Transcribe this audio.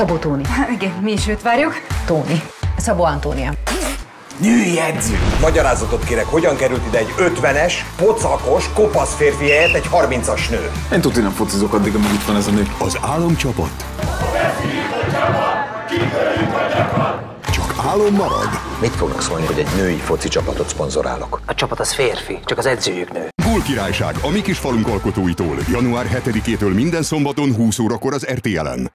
Szabó Tóni. Igen, mi is őt várjuk. Tóni. Szabó Antónia. Női edző. Magyarázatot kérek, hogyan került ide egy 50-es, pocakos, kopasz férfi helyett egy 30-as nő? Én tudni nem focizok addig, amíg itt van ez a nő. Az álomcsapat. Csak álom marad. Mit fognak szólni, hogy egy női foci csapatot szponzorálok? A csapat az férfi, csak az edzőjük nő. Gól királyság a mi kis falunk alkotóitól. Január 7-től minden szombaton 20 órakor az RTL-en.